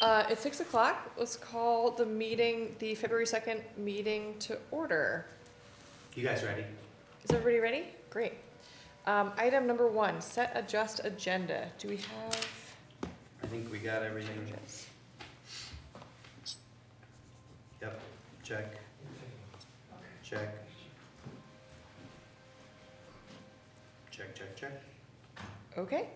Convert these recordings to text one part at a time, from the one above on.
Uh, it's six o'clock. Let's call the meeting, the February second meeting to order. You guys ready? Is everybody ready? Great. Um, item number one, set adjust agenda. Do we have? I think we got everything. changes? Yep, check. Check. Check, check, check. Okay.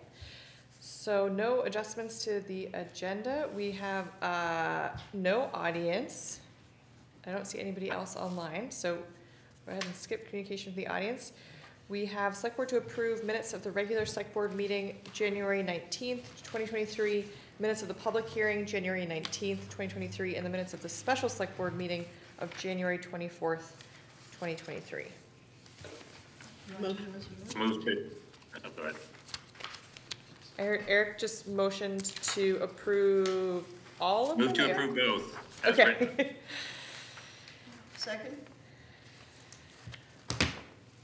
So no adjustments to the agenda. We have, uh, no audience. I don't see anybody else online, so go ahead and skip communication with the audience. We have select board to approve minutes of the regular select board meeting, January nineteenth, twenty twenty-three, minutes of the public hearing, January nineteenth, twenty twenty-three, and the minutes of the special select board meeting of January twenty-fourth, twenty twenty-three. Move to, oh, go ahead. I heard Eric just motioned to approve all of them? Move to Yeah. approve both. as written. Okay. Second?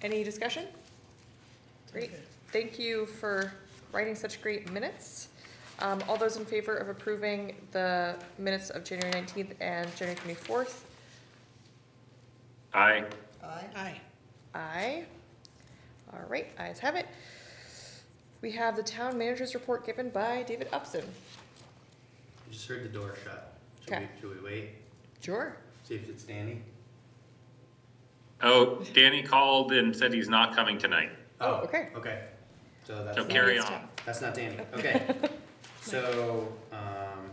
Any discussion? Great. Thank you for writing such great minutes. Um, all those in favor of approving the minutes of January nineteenth and January twenty-fourth? Aye. Aye. Aye. Aye. All right, ayes have it. We have the town manager's report given by David Upson. I just heard the door shut. Should we, Okay. should we wait, Sure. see if it's Danny? Oh, Danny called and said he's not coming tonight. Oh, okay. Okay, so that's, So not- carry on. that's not Danny, okay. So, um,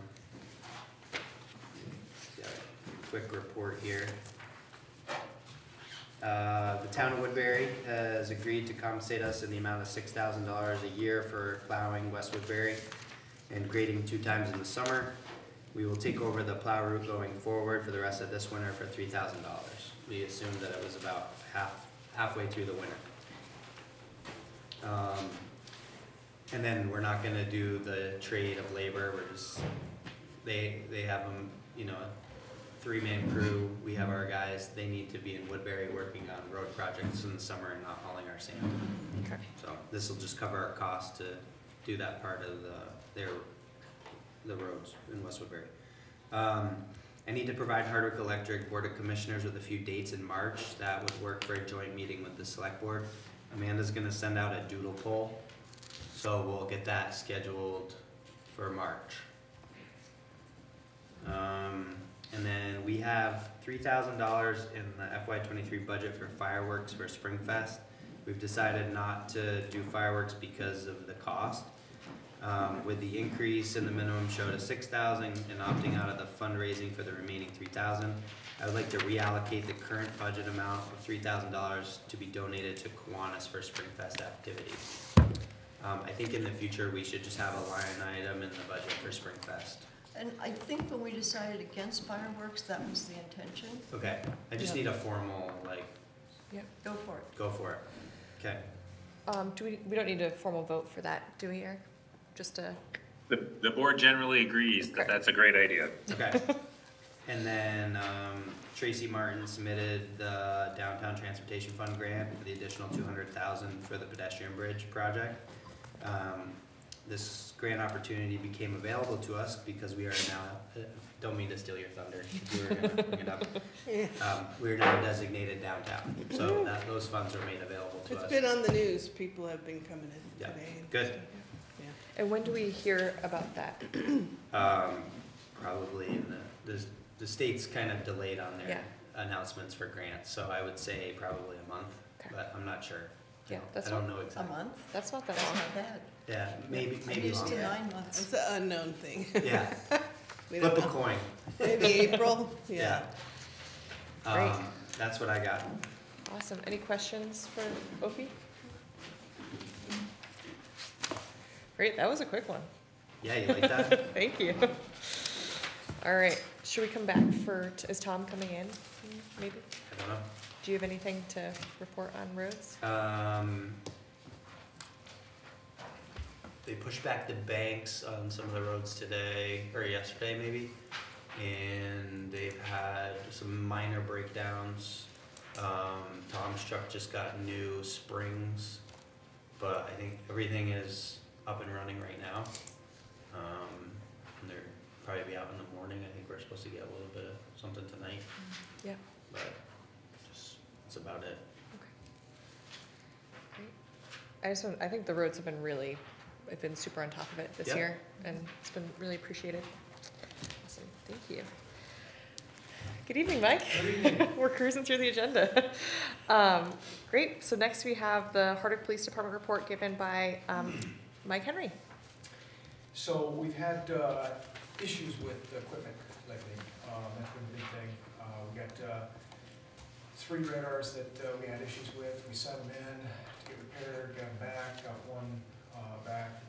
quick report here. Uh, the town of Woodbury has agreed to compensate us in the amount of six thousand dollars a year for plowing West Woodbury and grading two times in the summer. We will take over the plow route going forward for the rest of this winter for three thousand dollars. We assumed that it was about half, halfway through the winter. Um, and then we're not gonna do the trade of labor, we're just, they, they have them, you know, three-man crew, we have our guys, they need to be in Woodbury working on road projects in the summer and not hauling our sand. Okay. So this will just cover our cost to do that part of the, their, the roads in West Woodbury. Um, I need to provide Hardwick Electric Board of Commissioners with a few dates in March that would work for a joint meeting with the select board. Amanda's gonna send out a doodle poll, so we'll get that scheduled for March. Um, and then we have three thousand dollars in the FY twenty-three budget for fireworks for Springfest. We've decided not to do fireworks because of the cost. Um, with the increase in the minimum show to six thousand and opting out of the fundraising for the remaining three thousand, I would like to reallocate the current budget amount of three thousand dollars to be donated to Kiwanis for Springfest activities. Um, I think in the future, we should just have a line item in the budget for Springfest. And I think when we decided against fireworks, that was the intention. Okay, I just Yeah. need a formal, like, Yeah, Go for it. go for it. Okay, Um, do we, we don't need a formal vote for that, do we, Eric? Just a, The, the board generally agrees that that's a great idea. okay. And then, um, Tracy Martin submitted the downtown transportation fund grant for the additional two hundred thousand for the pedestrian bridge project. Um, this grant opportunity became available to us because we are now, uh, don't mean to steal your thunder, you were gonna bring it up. Um, we are now designated downtown, so that, those funds are made available to It's us. been on the news, people have been coming in Yeah, today. and good. stuff, and when do we hear about that? Um, probably in the, the, the state's kind of delayed on their Yeah. announcements for grants, so I would say probably a month, Okay. but I'm not sure. I Yeah, don't- that's I don't know A exactly. month? That's not that That's long. not bad. Yeah, maybe, I'm maybe used to longer. nine months. It's an unknown thing. Yeah, We don't flip a know. coin, Maybe April, yeah. yeah. Great. Um, that's what I got. Awesome. Any questions for Opie? Great, that was a quick one. Yeah, you like that? Thank you. All right, should we come back for, is Tom coming in, maybe? I don't know. Do you have anything to report on roads? Um, they pushed back the banks on some of the roads today, or yesterday maybe, and they've had some minor breakdowns. Um, Tom's truck just got new springs, but I think everything is up and running right now. Um, and they're probably be out in the morning. I think we're supposed to get a little bit of something tonight, Yeah, but that's about it. I just, want- I think the roads have been really, I've been super on top of it this Yeah. year, and it's been really appreciated. Awesome, thank you. Good evening, Mike. We're cruising through the agenda. Um, great, so next we have the Hardwick Police Department report given by, um, Mike Henry. So we've had uh, issues with equipment lately. Um, That's been a big thing. Uh, We got uh, three radars that uh, we had issues with. We sent them in to get repaired, got them back, got one uh, back.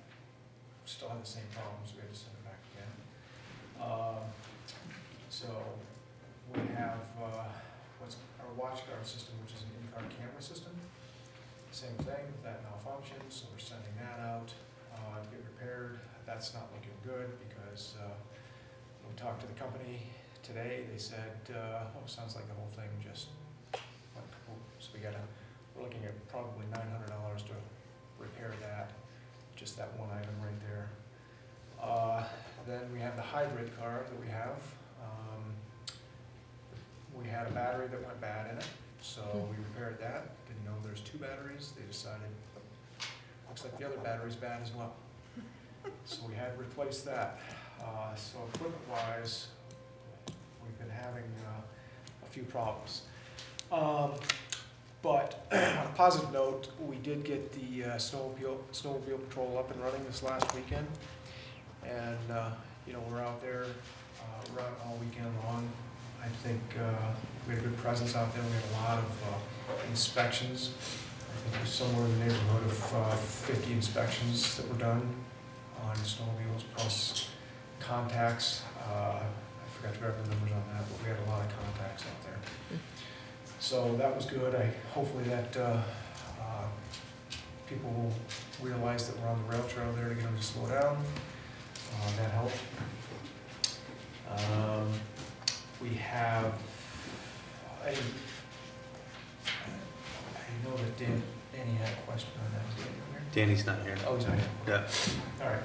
Still had the same problems, we had to send it back again. Um, So we have uh, what's our WatchGuard system, which is an in-car camera system. Same thing, that malfunctions, so we're sending that out uh, to get repaired. That's not looking good because uh, when we talked to the company today, they said, uh, oh, sounds like the whole thing just. So we gotta, we're looking at probably nine hundred dollars to repair that, just that one item right there. Uh, Then we have the hybrid car that we have. Um, We had a battery that went bad in it, so we repaired that. Didn't know there's two batteries. They decided, looks like the other battery's bad as well. So we had to replace that. Uh, So equipment-wise, we've been having uh, a few problems. Um, But on a positive note, we did get the uh, snowmobile, snowmobile patrol up and running this last weekend. And, uh, you know, we're out there, uh, we're out all weekend long. I think uh, we had a good presence out there. We had a lot of uh, inspections. I think was somewhere in the neighborhood of uh, 50 inspections that were done on snowmobiles, plus contacts. Uh, I forgot to grab the numbers on that, but we had a lot of contacts out there. So that was good. I, hopefully that uh, uh, people will realize that we're on the rail trail there to get them to slow down. Uh, That helped. Um, We have, I, I know that Dan, Danny had a question on that. Danny here? Danny's not here. Oh, he's not here. Yeah. All right.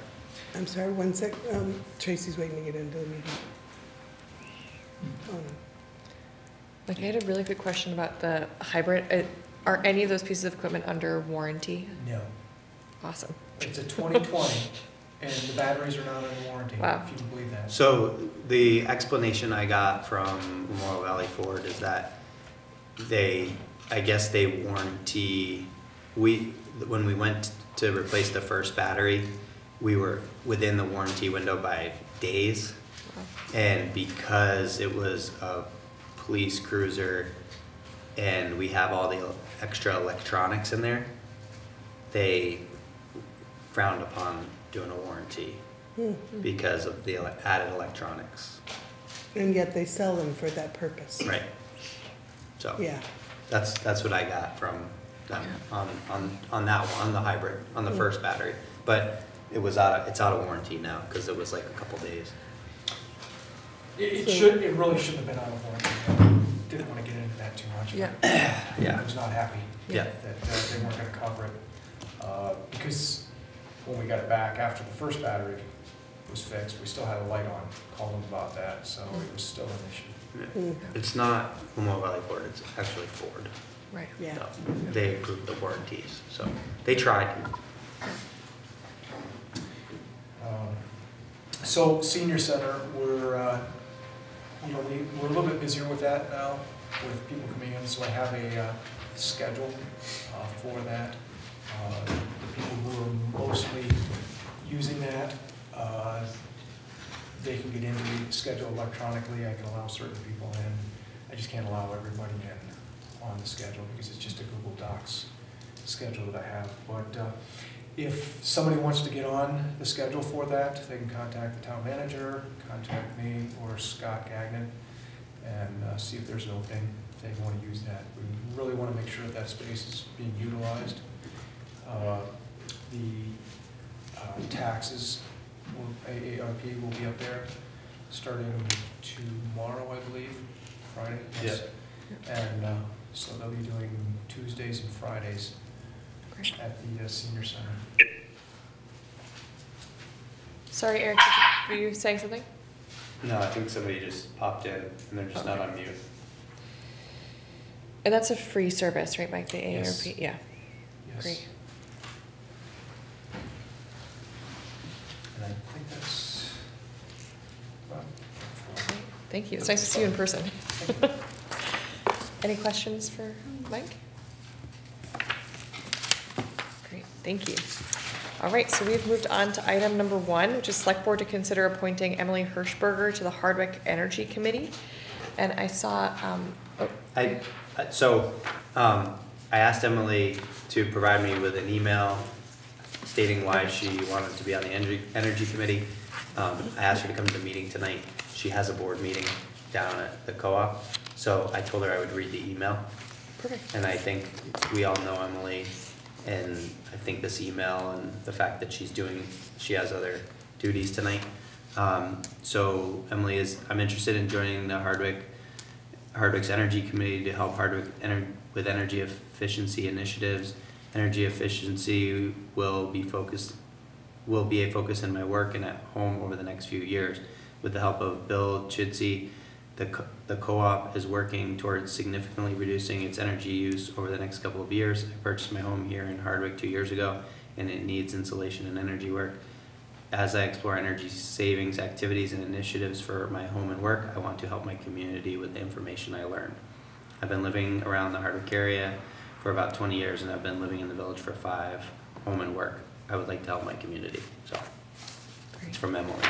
I'm sorry, one sec, um, Tracy's waiting to get into the meeting. Oh, no. Like, I had a really good question about the hybrid. Uh, Are any of those pieces of equipment under warranty? No, Awesome. it's a 2020, and the batteries are not under warranty, Wow. if you can believe that. So the explanation I got from Lamoille Valley Ford is that they, I guess they warranty, we, when we went to replace the first battery, we were within the warranty window by days. Wow. And because it was a police cruiser and we have all the extra electronics in there, they frowned upon doing a warranty Hmm. because of the ele- added electronics. And yet they sell them for that purpose. Right. So Yeah, that's, that's what I got from them on, on, on that one, on the hybrid, on the first battery. But it was out of, it's out of warranty now, cause it was like a couple days. It, it So- should, it really shouldn't have been out of warranty. Didn't want to get into that too much. but Yeah. Yeah. I was not happy Yeah. that uh, they weren't gonna cover it. Uh, Because when we got it back, after the first battery was fixed, we still had a light on. Called them about that, so it was still an issue. Hmm. It's not Lamoille Valley Ford, it's actually Ford. Right. yeah. So They approved the warranties, so they tried. Um, So senior center, we're, uh, you know, we, we're a little bit busier with that now, with people coming in, so I have a uh, schedule uh, for that. Uh, The people who are mostly using that, uh, they can get into the schedule electronically, I can allow certain people in. I just can't allow everybody in on the schedule, because it's just a Google Docs schedule that I have. But uh, if somebody wants to get on the schedule for that, they can contact the town manager, contact me or Scott Gagnon, and uh, see if there's an opening, if they want to use that. We really want to make sure that that space is being utilized. Uh, The uh, taxes, will- AARP will be up there, starting tomorrow, I believe, Friday. yes. And uh, so they'll be doing Tuesdays and Fridays. At the uh, senior center. Sorry, Eric, you- were you saying something? No, I think somebody just popped in and they're just not on mute. And that's a free service, right, Mike, the Yes. AARP? Yeah, Yes. great. And I think that's. well, Great. Thank you. It's nice to see you in person. you. Any questions for Mike? Great, thank you. All right, so we've moved on to item number one, which is select board to consider appointing Emily Hirschberger to the Hardwick Energy Committee. And I saw, um, oh, I, I- so, um, I asked Emily to provide me with an email stating why she wanted to be on the energy, energy committee. Um, I asked her to come to the meeting tonight. She has a board meeting down at the co-op, so I told her I would read the email. perfect. And I think we all know Emily, and I think this email and the fact that she's doing, she has other duties tonight. Um, so Emily is, I'm interested in joining the Hardwick, Hardwick's Energy Committee to help Hardwick ener- with energy efficiency initiatives. Energy efficiency will be focused, will be a focus in my work and at home over the next few years. With the help of Bill Chidsey, the, co- the co-op is working towards significantly reducing its energy use over the next couple of years. I purchased my home here in Hardwick two years ago, and it needs insulation and energy work. As I explore energy savings activities and initiatives for my home and work, I want to help my community with the information I learn. I've been living around the Hardwick area for about twenty years, and I've been living in the village for five, home and work. I would like to help my community, so Great. it's from Emily.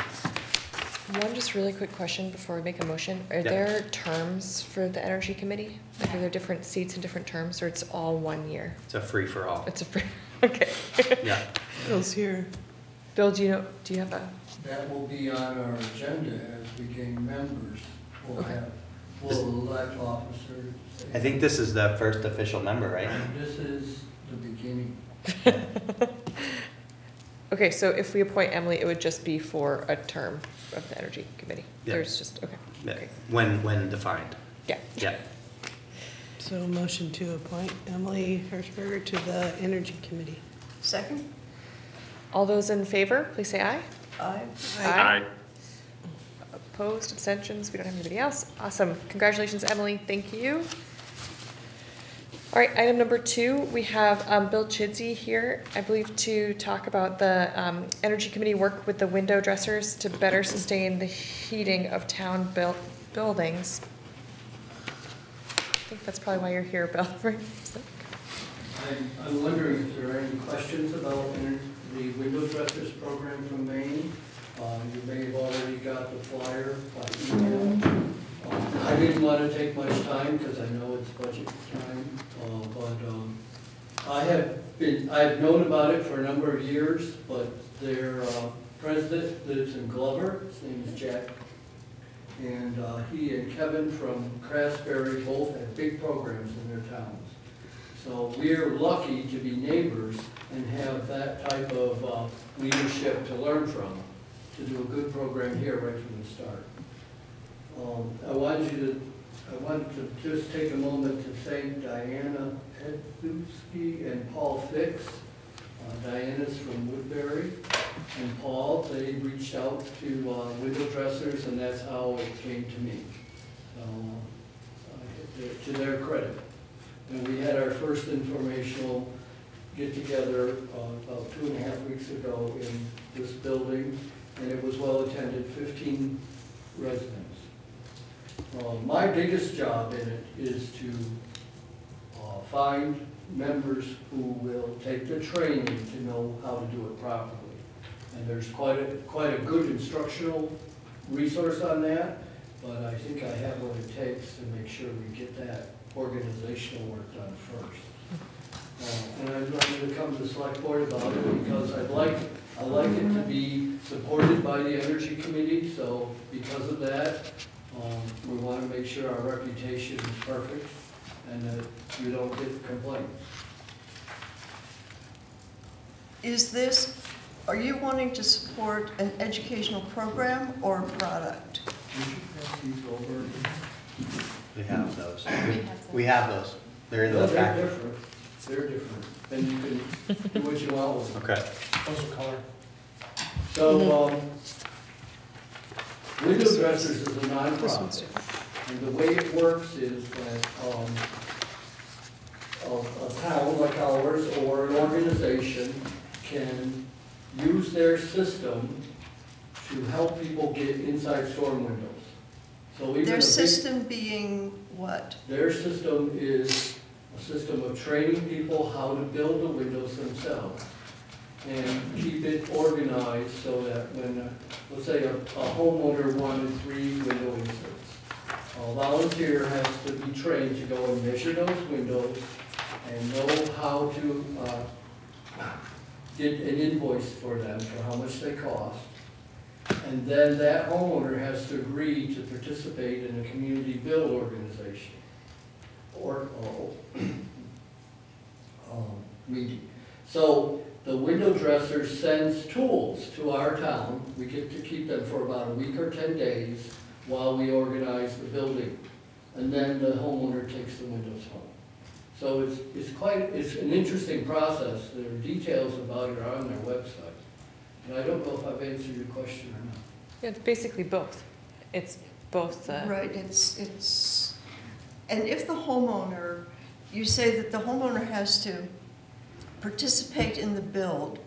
One just really quick question before we make a motion. Are Yeah. there terms for the Energy Committee? Like, are there different seats and different terms, or it's all one year? It's a free-for-all, It's a free, okay. yeah. Bill's here. Bill, do you know, do you have a, That will be on our agenda as we gain members. We'll Okay. have, we'll elect officers. I think this is the first official member, right? And This is the beginning. okay, so if we appoint Emily, it would just be for a term of the Energy Committee? Yeah. There's just, okay, Yeah, okay, When, when defined, yeah. yeah. So motion to appoint Emily Hirschberger to the Energy Committee. Second? All those in favor, please say aye. Aye. Aye. Opposed, abstentions, we don't have anybody else. Awesome. Congratulations, Emily. Thank you. All right, item number two, we have um, Bill Chidsey here, I believe, to talk about the um, Energy Committee work with the window dressers to better sustain the heating of town buil- buildings. I think that's probably why you're here, Bill, right? I'm, I'm wondering if there are any questions about the window dressers program from Maine? Um, you may have already got the flyer by email. I didn't want to take much time because I know it's budget time, uh, but, um, I have been, I've known about it for a number of years, but their, uh, president lives in Glover, his name is Jack. And, uh, he and Kevin from Craftsbury both have big programs in their towns. So we're lucky to be neighbors and have that type of uh, leadership to learn from, to do a good program here right from the start. Um, I wanted you to, I wanted to just take a moment to thank Diana Pedlowski and Paul Fix. Uh, Diana's from Woodbury, and Paul, they reached out to uh, window dressers, and that's how it came to me. Uh, to their credit. And we had our first informational get-together uh, about two and a half weeks ago in this building, and it was well-attended, fifteen residents. Uh, My biggest job in it is to uh, find members who will take the training to know how to do it properly. And there's quite a, quite a good instructional resource on that, but I think I have what it takes to make sure we get that organizational work done first. Uh, And like you to come to the select board about it because I'd like, I'd like it to be supported by the energy committee, so because of that, um, we want to make sure our reputation is perfect and that you don't get complaints. Is this, are you wanting to support an educational program or a product? We should pass these over. We have those. We have those. They're in No, the They're packet. different, they're different, and you can do what you want with them. Okay. Those are colored. So, um, Window Dressers is a nonprofit. And the way it works is that, um, a, a town like ours or an organization can use their system to help people get inside storm windows. So even Their big- system being what? Their system is a system of training people how to build the windows themselves and keep it organized so that when, uh, let's say a a homeowner wanted three window inserts. A volunteer has to be trained to go and measure those windows and know how to, uh, get an invoice for them, for how much they cost. And then that homeowner has to agree to participate in a community build organization or, uh, um, meeting. So the window dresser sends tools to our town. We get to keep them for about a week or ten days while we organize the building. And then the homeowner takes the windows home. So it's, it's quite, it's an interesting process. There are details about it on their website. And I don't know if I've answered your question or not. Yeah, it's basically both. It's both the, Right, it's, it's, and if the homeowner, you say that the homeowner has to participate in the build.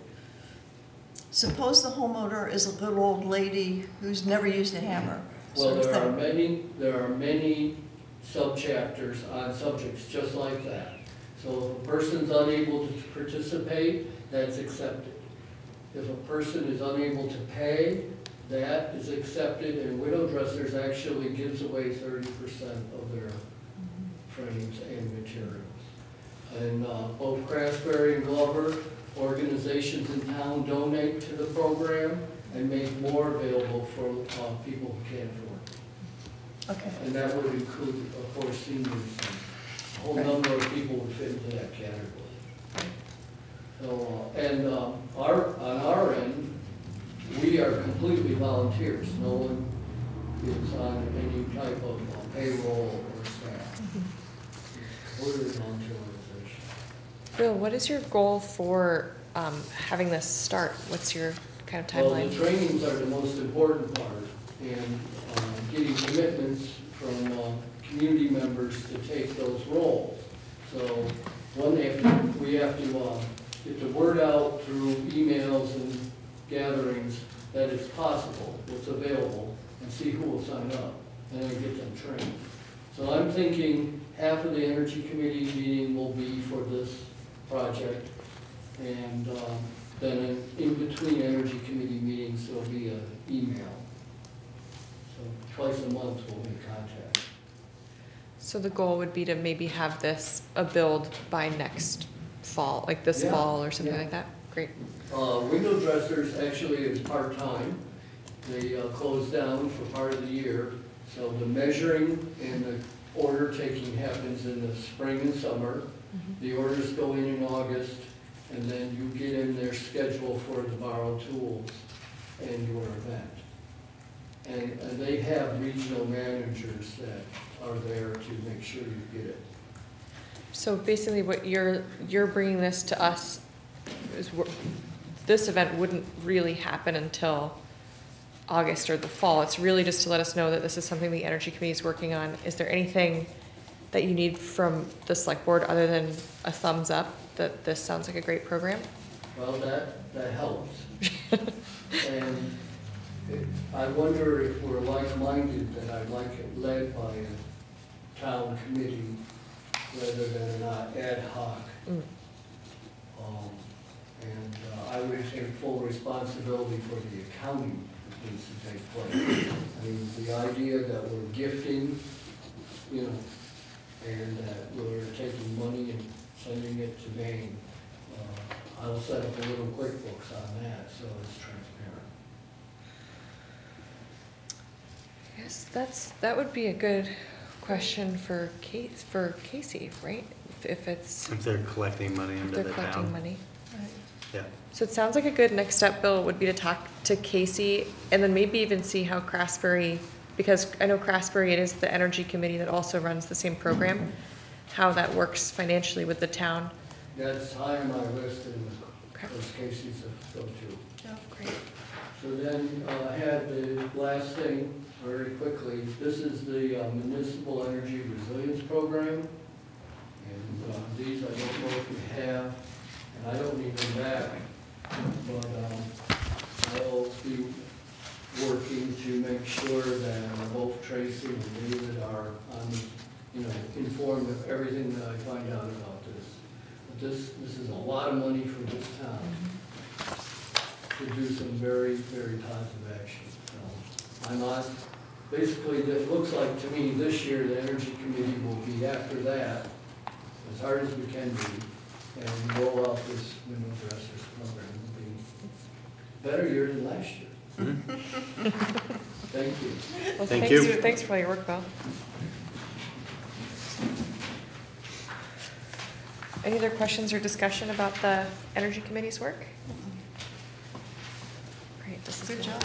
Suppose the homeowner is a little old lady who's never used a hammer, Well, there are many, there are many subchapters on subjects just like that. So if a person's unable to participate, that's accepted. If a person is unable to pay, that is accepted, and window dressers actually gives away thirty percent of their frames and materials. And uh, both Craftsbury and Glover, organizations in town donate to the program and make more available for uh, people who can't afford. Okay, And that would include, of course, seniors, a whole Right. number of people would fit into that category. So, uh, and uh, our, on our end, we are completely volunteers. No one is on any type of uh, payroll or staff. It's Completely volunteer organization. Bill, what is your goal for um, having this start? What's your kind of timeline? Well, the trainings are the most important part, and uh, getting commitments from uh, community members to take those roles. So, one, they have to, we have to uh, get the word out through emails and gatherings that it's possible, it's available, and see who will sign up, and then get them trained. So I'm thinking half of the energy committee meeting will be for this project, and um, then in, in between energy committee meetings, there'll be an email. So twice a month we'll make contact. So the goal would be to maybe have this a build by next fall, like this Yeah, fall or something yeah. like that? Great. Uh, window dressers actually is part-time. They uh, close down for part of the year. So the measuring and the order taking happens in the spring and summer. The orders go in in August, and then you get in their schedule for the borrowed tools and your event. And, and they have regional managers that are there to make sure you get it. So basically what you're, you're bringing this to us is, this event wouldn't really happen until August or the fall. It's really just to let us know that this is something the Energy Committee is working on. Is there anything that you need from the select board other than a thumbs up that this sounds like a great program? Well, that, that helps. And it- I wonder if we're like-minded, that I'd like it led by a town committee rather than an ad hoc. Mm. Um, And uh, I would take full responsibility for the accounting that needs to take place. I mean, the idea that we're gifting, you know, and that we're taking money and sending it to Maine, uh, I'll set up a little QuickBooks on that, so it's transparent. Yes, that's, that would be a good question for Kate, for Casey, right? If- If it's, If they're collecting money if into they're the collecting town. money. Yeah. So it sounds like a good next step, Bill, would be to talk to Casey and then maybe even see how Craftsbury, because I know Craftsbury, it is the energy committee that also runs the same program, how that works financially with the town. That's high on my list and Okay. those cases of go-to. Great. So then, uh, I had the last thing, very quickly, this is the uh, municipal energy resilience program. And, uh, these I don't know if you have, and I don't need them back, but, um, I'll be working to make sure that both Tracy and David are on, you know, informed of everything that I find out about this. But this, this is a lot of money for this town to do some very, very positive action. So I'm on, basically, it looks like to me this year, the energy committee will be after that, as hard as we can be, and roll out this window dressers program. It'll be better year than last year. Thank you. Well, Thank thanks, you. Thanks for all your work, Bill. Any other questions or discussion about the Energy Committee's work? Great, this is. Good job.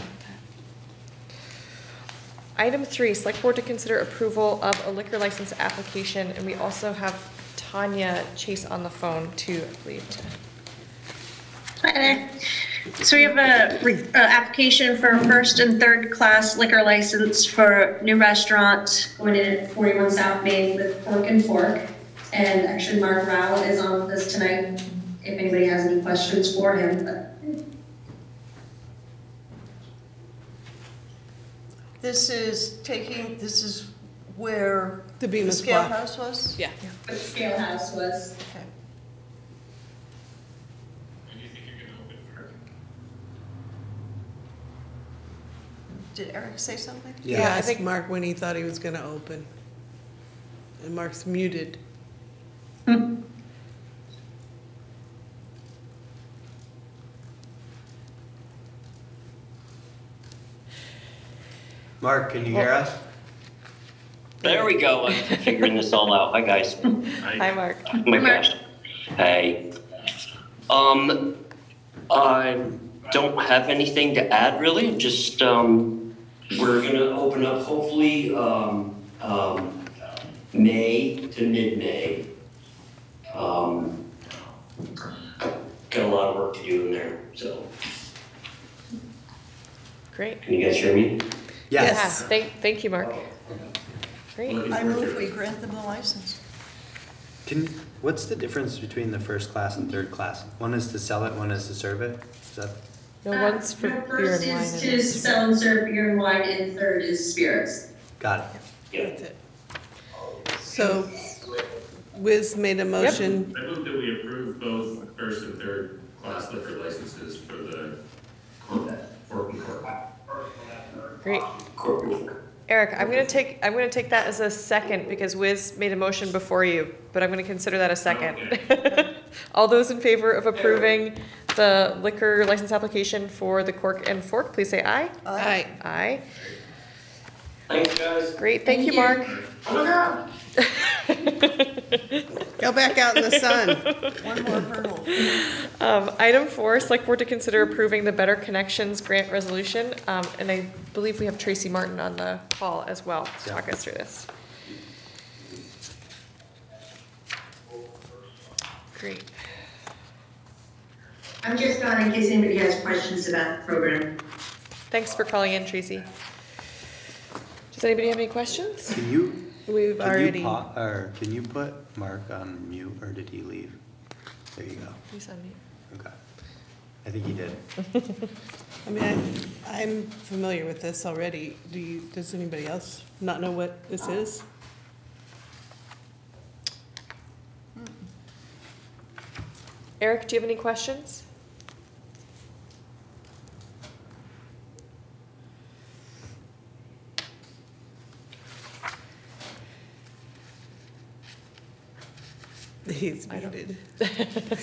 Item three, select board to consider approval of a liquor license application, and we also have Tanya Chase on the phone too, I believe. to- Hi there. So we have a, re- uh application for a first and third class liquor license for a new restaurant going in at 41 South Main with Cork and Fork. And actually Mark Rao is on with us tonight, if anybody has any questions for him, but This is taking, this is where The the Bemis scale Block. house was? Yeah. the Scale House was, Okay. When do you think you're gonna open, Mark? Did Eric say something? Yeah, Yeah, I think- Mark when he thought he was gonna open. And Mark's muted. Mark, can you hear us? There we go. I'm figuring this all out. Hi, guys. Hi, Mark. Oh my gosh. Hey. Um, I don't have anything to add really. Just, um, we're gonna open up hopefully, um, um, May to mid-May. Um, got a lot of work to do in there, so. Great. Can you guys hear me? Yeah, Yes. thank, thank you, Mark. Great. I move we grant them the license. Can, what's the difference between the first class and third class? One is to sell it, one is to serve it? Is that, No, Uh, one's for the beer first and wine. is and to sell and serve beer and wine, and third is spirits. got it. Yeah. That's it. So Wiz made a motion. Yep. I move that we approve both first and third class liquor licenses for the Corp, and Corp. Great. Corporate. Eric, I'm gonna take, I'm gonna take that as a second because Wiz made a motion before you, but I'm gonna consider that a second. All those in favor of approving the liquor license application for the Cork and Fork, please say aye. Aye. Aye. Thanks, guys. Great, thank you, Thank Mark. Go back out in the sun. One more hurdle. Um, item four, select board to consider approving the Better Connections grant resolution. Um, and I believe we have Tracy Martin on the call as well to talk us through this. Great. I'm just on in case anybody has questions about the program. Thanks for calling in, Tracy. Does anybody have any questions? Can you, We've can you already, pa- or can you put Mark on mute, or did he leave? There you go. He's on unmute. Okay. I think he did. I mean, I- I'm familiar with this already. Do you, does anybody else not know what this is? Hmm. Eric, do you have any questions? He's I don't- muted.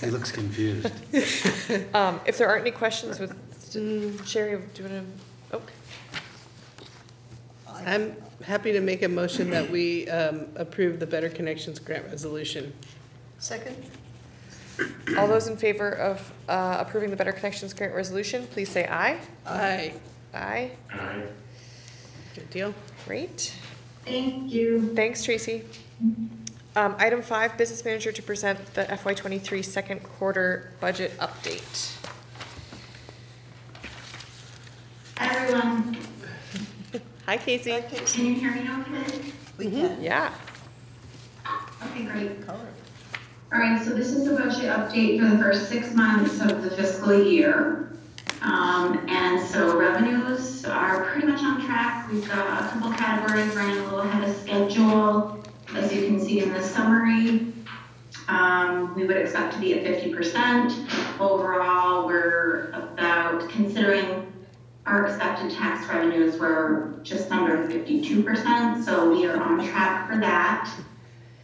He looks confused. Um, if there aren't any questions with, Sherry, do you wanna, oh, I'm happy to make a motion that we um, approve the Better Connections Grant Resolution. Second? all those in favor of, uh, approving the Better Connections grant resolution, please say aye. Aye. Aye, Aye. Good deal. great. Thank you. Thanks, Tracy. Um, item five, business manager to present the FY twenty-three second quarter budget update. Hi, everyone. Hi, Casey. Hi, Casey. Can you hear me okay? We can. Yeah. Okay, great. Color. All right, so this is the budget update for the first six months of the fiscal year. Um, and so revenues are pretty much on track. We've got a couple categories running a little ahead of schedule. As you can see in the summary, um, we would expect to be at fifty percent. Overall, we're about, considering our expected tax revenues, we're just under fifty-two percent, so we are on track for that.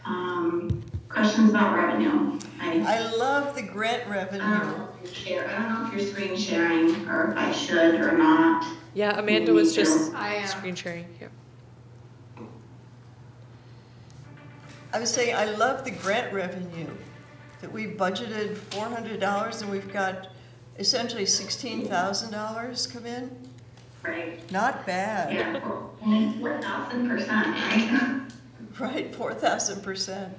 Um, questions about revenue? I, I love the grant revenue. know share, I don't know if you're screen sharing or if I should or not. Yeah, Amanda was just I am. screen sharing. Yep. I was saying, I love the grant revenue, that we budgeted four hundred dollars and we've got essentially sixteen thousand dollars come in. Right, Not bad, yeah, four thousand percent, right? right, four thousand percent.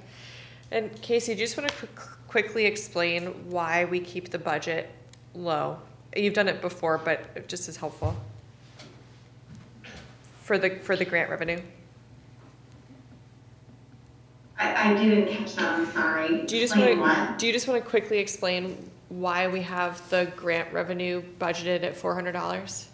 And Casey, do you just want to quick, quickly explain why we keep the budget low? You've done it before, but it just is helpful. For the, for the grant revenue. I, I didn't catch that, I'm sorry. Do you just Explain want what? to, do you just want to quickly explain why we have the grant revenue budgeted at four hundred dollars?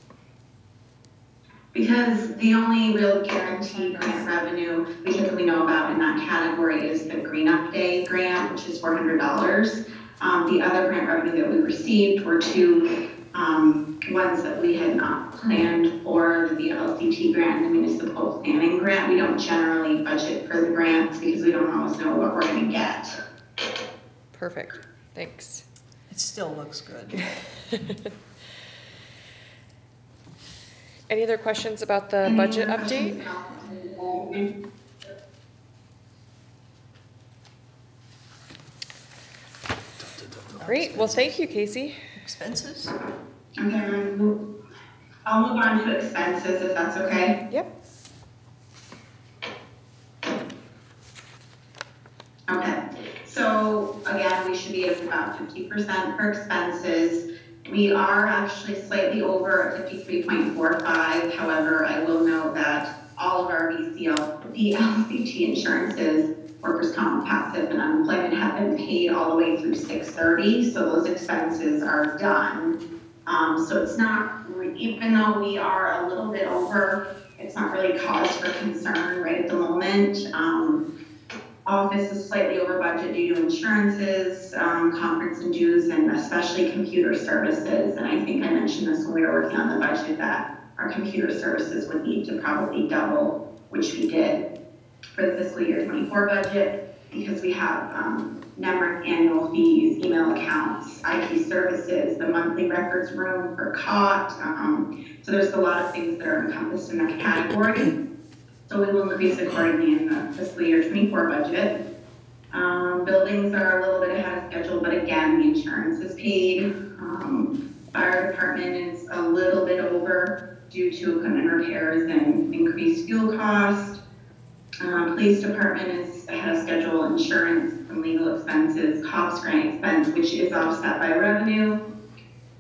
Because the only real guaranteed grant revenue we typically know about in that category is the Green Up Day grant, which is four hundred dollars. Um, the other grant revenue that we received were two, um, ones that we had not planned for, the LCT grant and the municipal planning grant. We don't generally budget for the grants because we don't always know what we're gonna get. Perfect, thanks. It still looks good. Any other questions about the budget update? Great, well, thank you, Casey. Expenses? Okay, I'm gonna move- I'll move on to expenses if that's okay. Yep. Okay, so again, we should be at about fifty percent for expenses. We are actually slightly over at fifty-three point four five, however, I will note that all of our VCL, VLCT insurances, workers' comp, passive, and unemployment have been paid all the way through six thirty, so those expenses are done. Um, so it's not, even though we are a little bit over, it's not really cause for concern right at the moment. Um, office is slightly over budget due to insurances, um, conference and dues, and especially computer services. And I think I mentioned this when we were working on the budget, that our computer services would need to probably double, which we did for the fiscal year twenty-four budget, because we have, um, NEMRC annual fees, email accounts, IT services, the monthly records room for COT. Um, so there's a lot of things that are encompassed in that category. So we will increase accordingly in the fiscal year twenty-four budget. Um, buildings are a little bit ahead of schedule, but again, the insurance is paid. Um, fire department is a little bit over due to equipment repairs and increased fuel cost. Um, police department is ahead of schedule, insurance and legal expenses, cops grant expense, which is offset by revenue.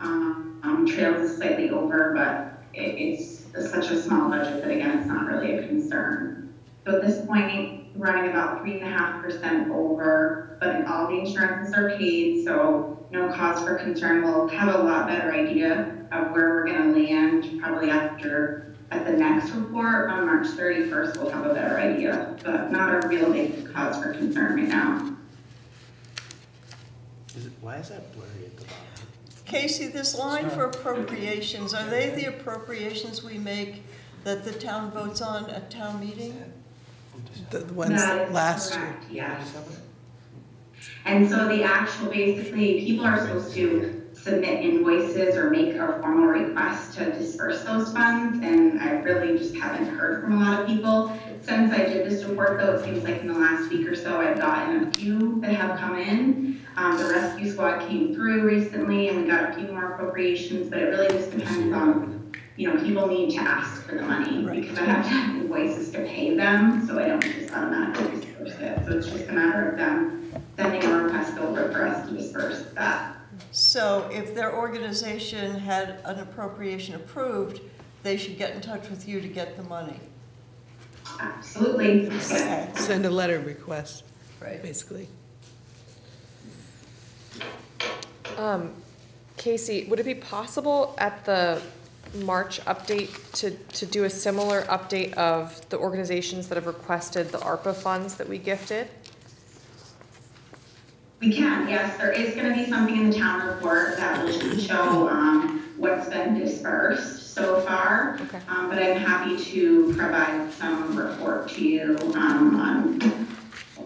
Um, um, trails is slightly over, but it, it's such a small budget that again, it's not really a concern. So at this point, running about three and a half percent over, but all the insurances are paid, so no cause for concern. We'll have a lot better idea of where we're gonna land probably after, at the next report on March thirty-first, we'll have a better idea, but not a real big cause for concern right now. Is it, why is that blurry at the bottom? Casey, this line for appropriations, are they the appropriations we make that the town votes on at town meeting? The the ones That is last year. correct, Yes. And so the actual, basically, people are supposed to submit invoices or make a formal request to disperse those funds, and I really just haven't heard from a lot of people. Since I did this report, though, it seems like in the last week or so, I've gotten a few that have come in. Um, the rescue squad came through recently, and we got a few more appropriations, but it really just depends on, you know, people need to ask for the money, Right. because I have to have invoices to pay them, so I don't just automatically disperse it. So it's just a matter of them sending a request over for us to disperse that So if their organization had an appropriation approved, they should get in touch with you to get the money. Absolutely. Okay, Send a letter request, right. basically. Um, Casey, would it be possible at the March update to, to do a similar update of the organizations that have requested the ARPA funds that we gifted? We can, yes, there is gonna be something in the town report that will show, um, what's been dispersed so far. Okay. Um, but I'm happy to provide some report to you, um, on,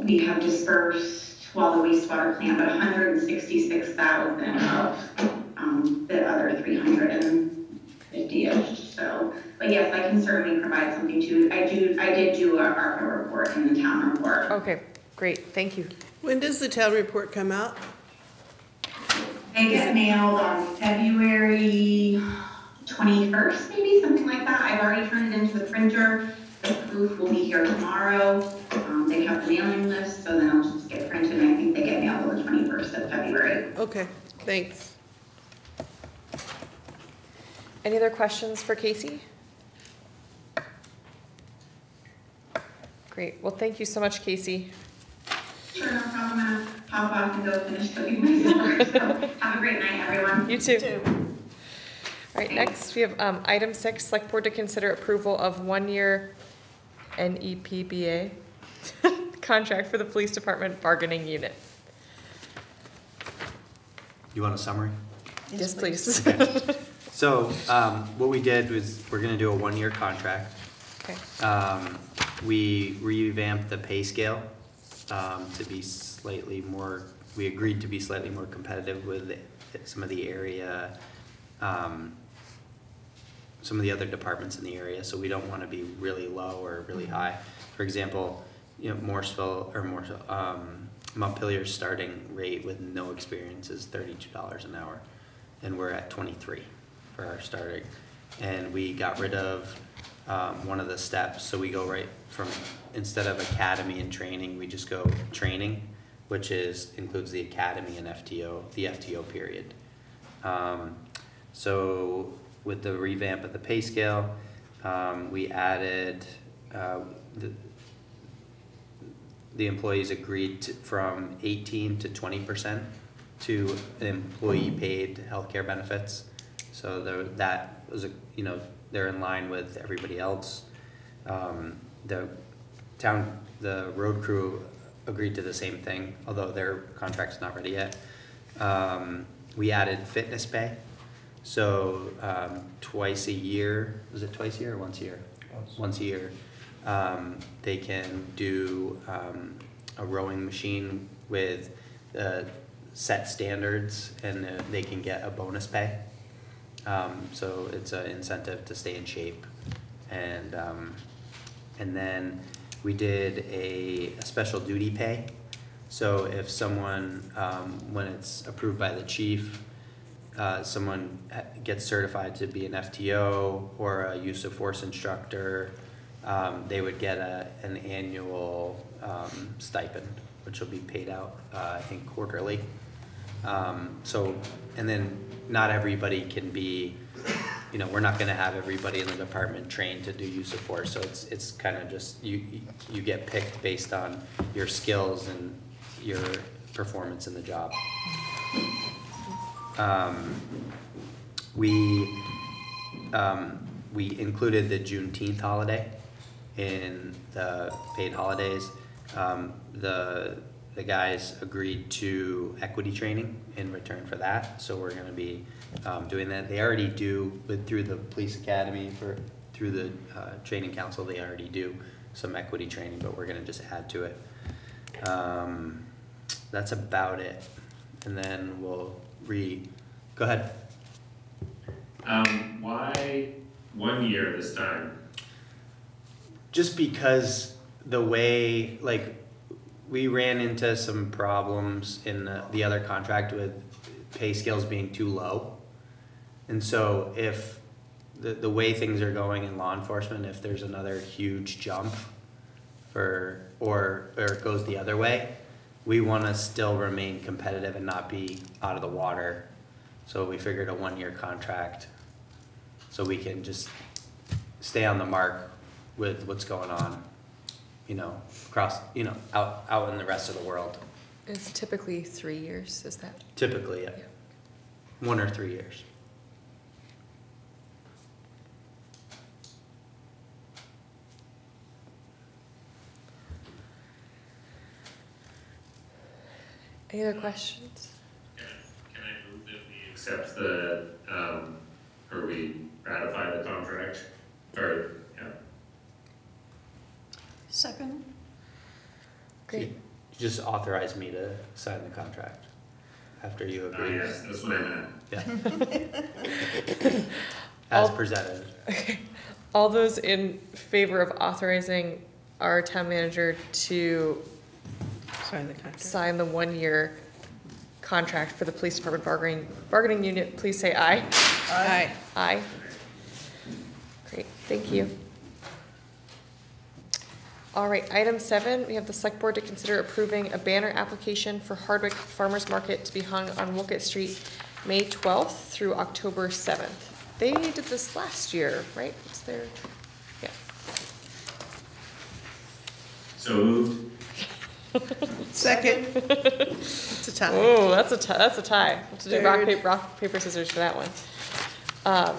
we have dispersed, well, the wastewater plant, but hundred and sixty-six thousand of, um, the other three hundred and fifty-ish, so. But yes, I can certainly provide something to you. I do, I did do a ARPA report in the town report. Okay, great, thank you. When does the town report come out? They get mailed on February twenty-first, maybe, something like that. I've already turned it into the printer. The proof will be here tomorrow. Um, they have the mailing list, so then it'll just get printed, and I think they get mailed on the twenty-first of February. Okay, thanks. Any other questions for Casey? Great, well, thank you so much, Casey. Sure, no problem, I'm gonna pop off and go finish cooking my supper, so have a great night, everyone. You too. Two. All right, next, we have um, item six, select board to consider approval of one-year E NEPBA contract for the police department bargaining unit. You want a summary? Yes, please. So, um, what we did was, we're gonna do a one-year contract. Okay, Um, we revamped the pay scale, um, to be slightly more, we agreed to be slightly more competitive with some of the area, um, some of the other departments in the area, so we don't wanna be really low or really high. For example, you know, Morrisville, or Morrisville, um, Montpelier's starting rate with no experience is thirty-two dollars an hour, and we're at twenty-three for our starting. And we got rid of, um, one of the steps, so we go right from, instead of academy and training, we just go training, which is, includes the academy and FTO, the FTO period. Um, so with the revamp of the pay scale, um, we added, uh, the, the employees agreed to, from eighteen to twenty percent to employee paid healthcare benefits. So that was a, you know, they're in line with everybody else. Um, the town, the road crew agreed to the same thing, although their contract's not ready yet. Um, we added fitness pay, so, um, twice a year, was it twice a year or once a year? Once. Once a year, um, they can do, um, a rowing machine with, uh, set standards and uh, they can get a bonus pay. Um, so it's an incentive to stay in shape. And, um, and then we did a, a special duty pay. So if someone, um, when it's approved by the chief, uh, someone gets certified to be an FTO or a use of force instructor, um, they would get a, an annual, um, stipend, which will be paid out, uh, I think quarterly. Um, so, and then not everybody can be, you know, we're not gonna have everybody in the department trained to do use of force, so it's, it's kinda just, you, you- you get picked based on your skills and your performance in the job. Um, we, um, we included the Juneteenth holiday in the paid holidays. Um, the, the guys agreed to equity training in return for that, so we're gonna be, um, doing that. They already do, with, through the police academy for, through the, uh, training council, they already do some equity training, but we're gonna just add to it. Um, that's about it. And then we'll re, go ahead. Um, why one year this time? just because the way like we ran into some problems in the, the other contract with pay scales being too low. And so if the, the way things are going in law enforcement if there's another huge jump for or or it goes the other way we want to still remain competitive and not be out of the water. So we figured a one-year contract, so we can just stay on the mark with what's going on, you know, across, you know, out, out in the rest of the world. It's typically three years, is that? Typically, yeah. One or three years. Any other questions? Can can I move that we accept the, um, or we ratify the contract? Or, yeah, Second? Great. You just authorize me to sign the contract after you uh, agree. yes, that's what I meant. Yeah. As All- presented. Okay. All those in favor of authorizing our town manager to Sign the contract. sign the one-year contract for the police department bargaining, bargaining unit, please say aye. Aye. Aye. Great, thank you. All right, item seven, we have the select board to consider approving a banner application for Hardwick Farmers Market to be hung on Wolcott Street, May twelfth through October seventh. They did this last year, right? Was there, yeah. So moved. Second. It's a tie. Oh, that's a tie, that's a tie. We'll have to do rock, Third. paper, rock, paper, scissors for that one. Um,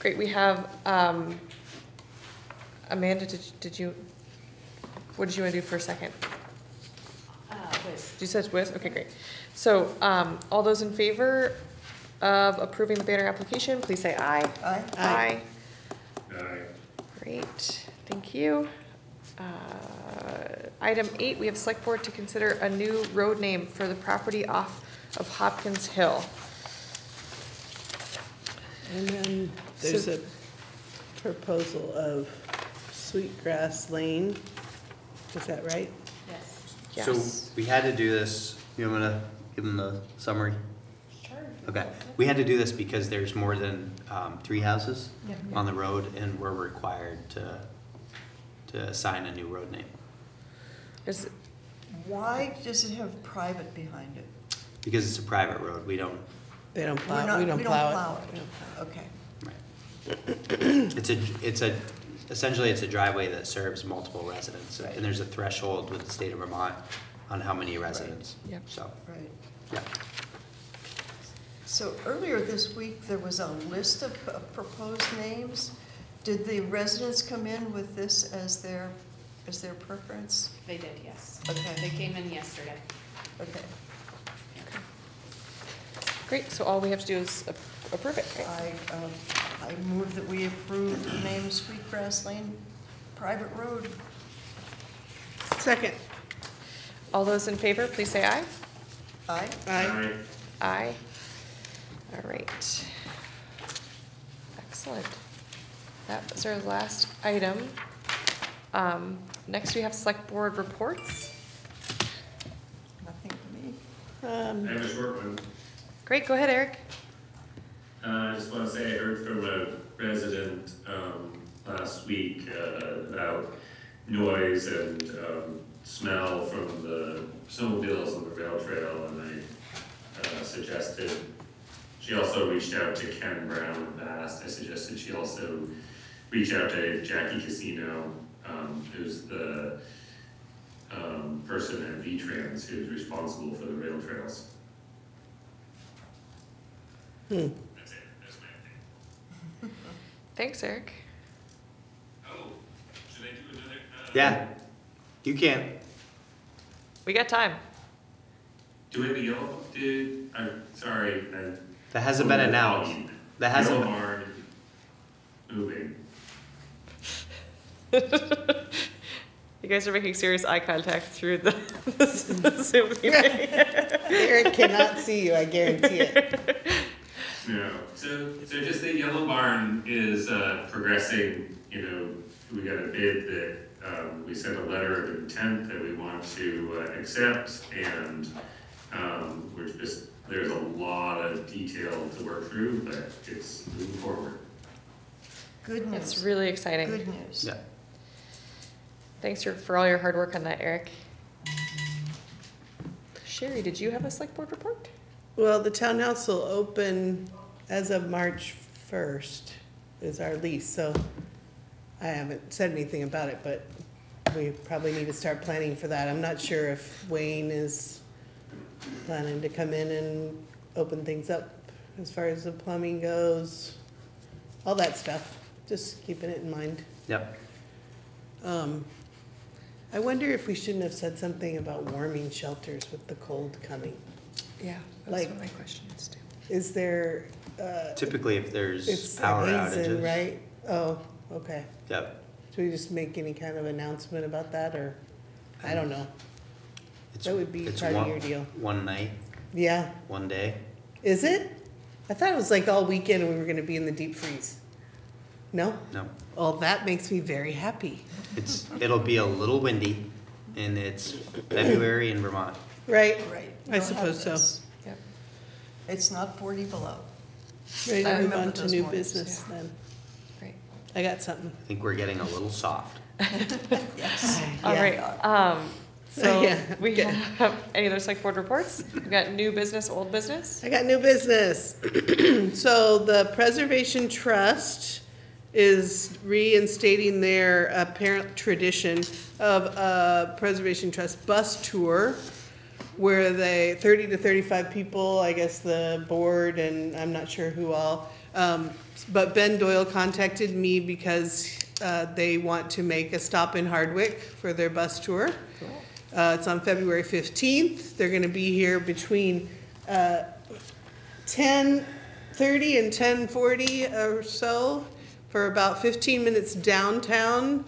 great, we have, um, Amanda, did, did you, what did you wanna do for a second? You said Wiz, okay, great. So, um, all those in favor of approving the banner application, please say aye. Aye. Aye. Aye. Great, thank you. Uh, Item eight, we have select board to consider a new road name for the property off of Hopkins Hill. And then there's So- a proposal of Sweetgrass Lane. Is that right? So Yes. So we had to do this, you want me to give them the summary? Sure. Okay, we had to do this because there's more than, um, three houses on the road and we're required to, to assign a new road name. Is, Why does it have private behind it? Because it's a private road, we don't, They don't We're plow, not- we don't plow it. We don't plow it, okay. right. It's a, it's a, essentially it's a driveway that serves multiple residents and there's a threshold with the state of Vermont on how many residents. Yep. So, Right. yeah. So earlier this week, there was a list of of proposed names. Did the residents come in with this as their, as their preference? They did, yes. Okay. They came in yesterday. Okay. great, so all we have to do is ap- approve it, right? I, um, I move that we approve the name Sweetgrass Lane Private Road. Second. All those in favor, please say aye. Aye. Aye. Aye. All right. Excellent. That was our last item. Um, next we have select board reports. Nothing for me. Um, I have a short one. Great, go ahead, Eric. Uh, I just want to say I heard from a resident, um, last week, uh, about noise and, um, smell from the snowmobiles on the rail trail, and I, uh, suggested, she also reached out to Ken Brown and asked, I suggested she also reach out to Jackie Casino, um, who's the, um, person at V-Trans who's responsible for the rail trails. hmm. That's it, that's my thing. Thanks, Eric. Oh, should I do another? uh, Yeah, you can. We got time. Do we have a yellow, did, I'm sorry, I. That hasn't been announced. That hasn't, Yellow barn moving. You guys are making serious eye contact through the, the Zoom meeting. Eric cannot see you, I guarantee it. No, so, so just the yellow barn is, uh, progressing, you know, we got a bid that, um, we sent a letter of intent that we want to, uh, accept, and, um, we're just, there's a lot of detail to work through, but it's moving forward. Good news. It's really exciting. Good news. yeah. Thanks for, for all your hard work on that, Eric. Sherry, did you have a select board report? Well, the townhouse will open as of March first is our lease, so I haven't said anything about it, but we probably need to start planning for that. I'm not sure if Wayne is planning to come in and open things up as far as the plumbing goes, all that stuff, just keeping it in mind. Yep. Um, I wonder if we shouldn't have said something about warming shelters with the cold coming. Yeah, that's Like- what my question is too. Is there, uh, Typically, if there's it's power Hazen, outages. right? Oh, okay. Yep. Should we just make any kind of announcement about that, or, I don't know. It's- That would be it's part of one- your deal. One night, Yeah, one day. is it? I thought it was like all weekend and we were gonna be in the deep freeze. No? No, Well, that makes me very happy. it's, it'll be a little windy and it's February in Vermont. Right? Right. I You'll suppose so. This. Yep. It's not forty below. Ready I to move remember on to those new mornings, business then. Great. I got something. I think we're getting a little soft. Yes. All Yeah. right, um, so Yeah, we good. have, any other select board reports? We've got new business, old business? I got new business. So the Preservation Trust is reinstating their apparent tradition of a Preservation Trust bus tour where they, thirty to thirty-five people, I guess the board and I'm not sure who all. Um, but Ben Doyle contacted me because, uh, they want to make a stop in Hardwick for their bus tour. Uh, it's on February fifteenth. They're gonna be here between, uh, ten thirty and ten forty or so for about fifteen minutes downtown.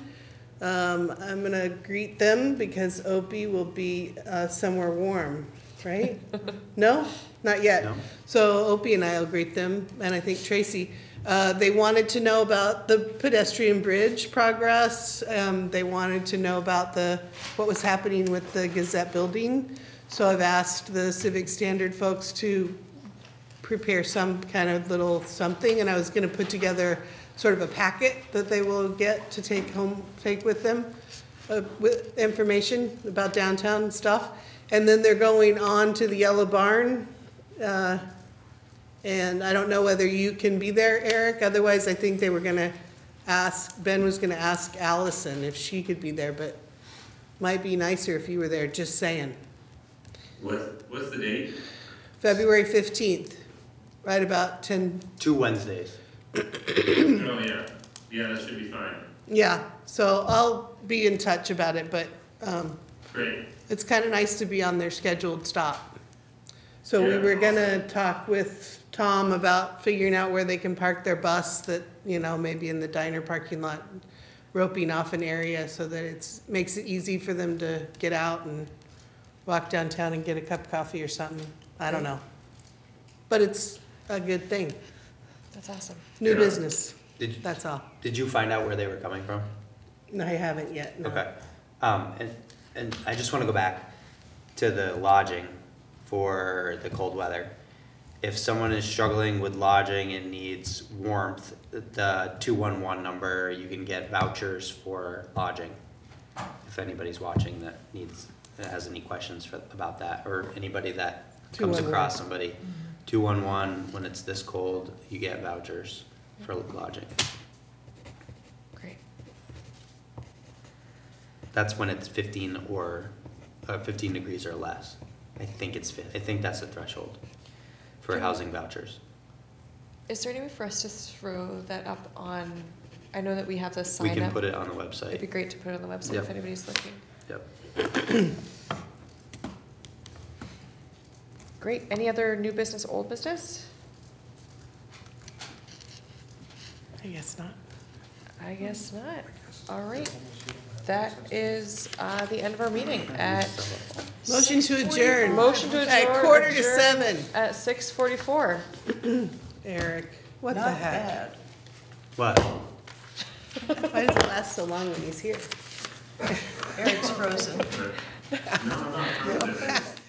Um, I'm gonna greet them because Opie will be, uh, somewhere warm, right? No, not yet. No. So Opie and I will greet them, and I think Tracy. Uh, they wanted to know about the pedestrian bridge progress. Um, they wanted to know about the, what was happening with the Gazette building. So I've asked the Civic Standard folks to prepare some kind of little something, and I was gonna put together sort of a packet that they will get to take home, take with them, uh, with information about downtown stuff. And then they're going on to the Yellow Barn, uh, and I don't know whether you can be there, Eric, otherwise I think they were gonna ask, Ben was gonna ask Allison if she could be there, but might be nicer if you were there, just saying. What, what's the date? February fifteenth, right about 10. Two Wednesdays. Oh, yeah, yeah, that should be fine. yeah, so I'll be in touch about it, but, um, Great, it's kinda nice to be on their scheduled stop. So we Yeah. were gonna talk with Tom about figuring out where they can park their bus that, you know, maybe in the diner parking lot, roping off an area so that it's, makes it easy for them to get out and walk downtown and get a cup of coffee or something, I don't know. But it's a good thing, That's awesome. new Yeah. business, Did, you- that's all. did you find out where they were coming from? No, I haven't yet, no. Okay. Um, and, and I just wanna go back to the lodging for the cold weather. If someone is struggling with lodging and needs warmth, the two-one-one number, you can get vouchers for lodging. If anybody's watching that needs, that has any questions for, about that, or anybody that comes 211. across somebody. Two-one-one, when it's this cold, you get vouchers for lodging. Great. That's when it's fifteen or, uh, fifteen degrees or less. I think it's I think that's the threshold for housing vouchers. Is there any way for us to throw that up on, I know that we have the sign We up. can put it on the website. It'd be great to put it on the website Yep. if anybody's looking. Yep. Great. Any other new business, old business? I guess not. I guess not. All right. That is, uh, the end of our meeting at. Motion to adjourn. Motion to adjourn. At quarter to adjourn seven. At six forty-four. Eric, what the Not heck? bad. What? Why does it last so long when he's here? Eric's frozen. no, I'm not,